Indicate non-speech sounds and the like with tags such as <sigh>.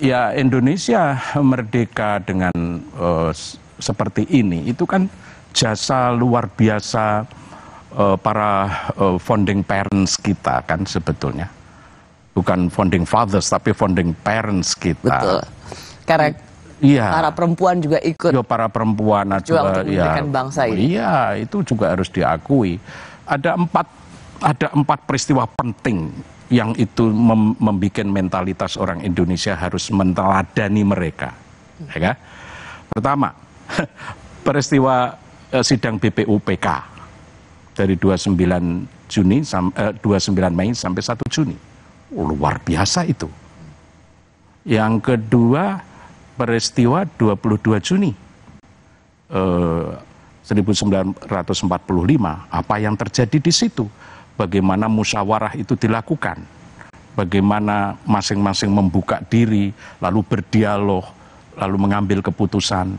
ya Indonesia merdeka dengan uh, seperti ini itu kan jasa luar biasa uh, para uh, founding parents kita kan sebetulnya bukan founding fathers tapi founding parents kita betul karena Iya. Para perempuan juga ikut. Yo, para perempuan juga untuk ya, bangsa ini. Iya, itu juga harus diakui. Ada empat ada empat peristiwa penting yang itu mem membuat mentalitas orang Indonesia harus menteladani mereka. Ya kan? Pertama, <laughs> peristiwa eh, sidang BPUPK dari 29 Juni eh, 29 Mei sampai 1 Juni. Oh, luar biasa itu. Yang kedua, peristiwa 22 Juni eh, 1945 apa yang terjadi di situ bagaimana musyawarah itu dilakukan bagaimana masing-masing membuka diri lalu berdialog lalu mengambil keputusan